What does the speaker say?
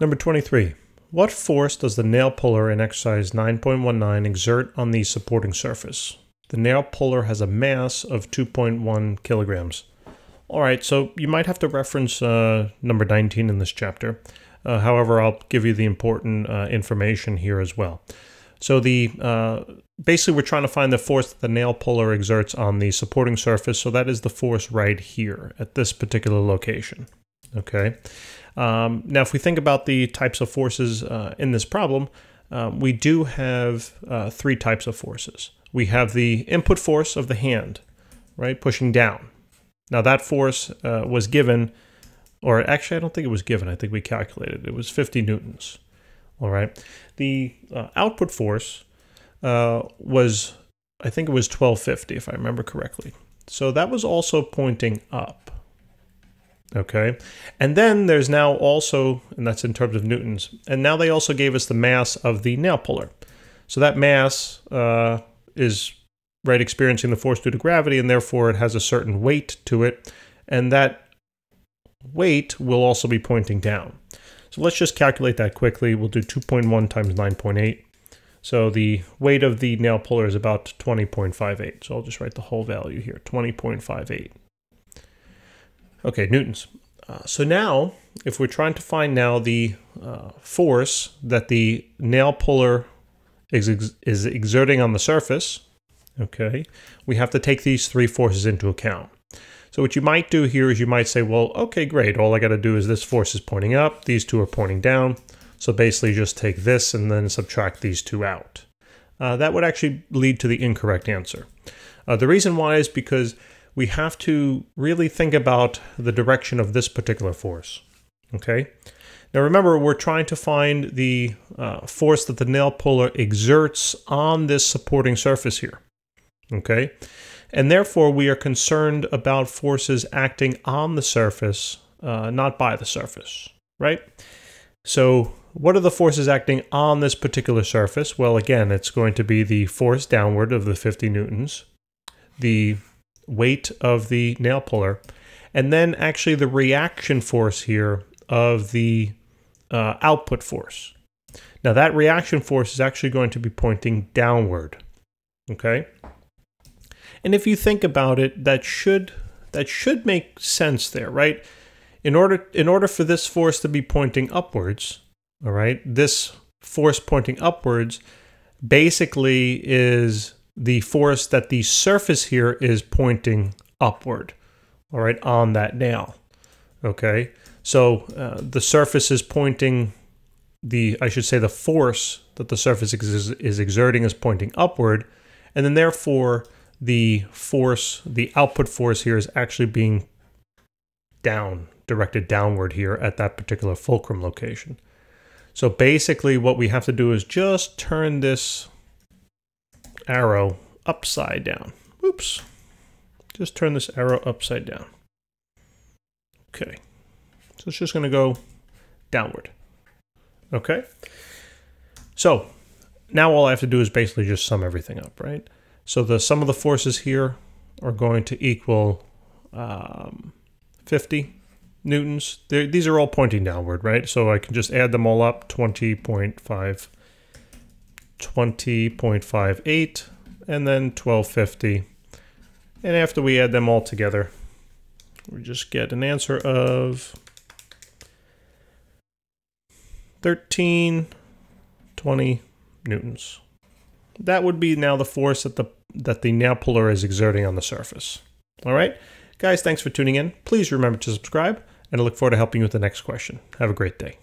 Number 23. What force does the nail puller in exercise 9.19 exert on the supporting surface? The nail puller has a mass of 2.1 kilograms. All right, so you might have to reference uh, number 19 in this chapter. Uh, however, I'll give you the important uh, information here as well. So the uh, basically we're trying to find the force that the nail puller exerts on the supporting surface. So that is the force right here at this particular location. Okay. Um, now, if we think about the types of forces uh, in this problem, um, we do have uh, three types of forces. We have the input force of the hand, right, pushing down. Now that force uh, was given, or actually I don't think it was given, I think we calculated it was 50 newtons. All right. The uh, output force uh, was, I think it was 1250 if I remember correctly. So that was also pointing up. Okay. And then there's now also, and that's in terms of newtons, and now they also gave us the mass of the nail puller. So that mass uh, is right experiencing the force due to gravity, and therefore it has a certain weight to it, and that weight will also be pointing down. So let's just calculate that quickly. We'll do 2.1 times 9.8. So the weight of the nail puller is about 20.58. So I'll just write the whole value here, 20.58. Okay, newtons. Uh, so now, if we're trying to find now the uh, force that the nail puller is, ex is exerting on the surface, okay, we have to take these three forces into account. So what you might do here is you might say, well, okay, great. All I got to do is this force is pointing up. These two are pointing down. So basically just take this and then subtract these two out. Uh, that would actually lead to the incorrect answer. Uh, the reason why is because we have to really think about the direction of this particular force. Okay. Now remember, we're trying to find the uh, force that the nail puller exerts on this supporting surface here. Okay. And therefore, we are concerned about forces acting on the surface, uh, not by the surface, right? So what are the forces acting on this particular surface? Well, again, it's going to be the force downward of the 50 newtons, the weight of the nail puller, and then actually the reaction force here of the uh, output force. Now that reaction force is actually going to be pointing downward, okay? And if you think about it, that should that should make sense there, right? In order in order for this force to be pointing upwards, all right, this force pointing upwards basically is the force that the surface here is pointing upward, all right, on that nail. Okay, so uh, the surface is pointing the I should say the force that the surface is, is exerting is pointing upward, and then therefore the force, the output force here is actually being down, directed downward here at that particular fulcrum location. So basically what we have to do is just turn this arrow upside down. Oops. Just turn this arrow upside down. Okay. So it's just going to go downward. Okay. So now all I have to do is basically just sum everything up, right? So the sum of the forces here are going to equal um, 50 newtons. They're, these are all pointing downward, right? So I can just add them all up, 20.5, 20.58, and then 1250. And after we add them all together, we just get an answer of 1320 newtons. That would be now the force that the that the nail puller is exerting on the surface. All right, guys, thanks for tuning in. Please remember to subscribe, and I look forward to helping you with the next question. Have a great day.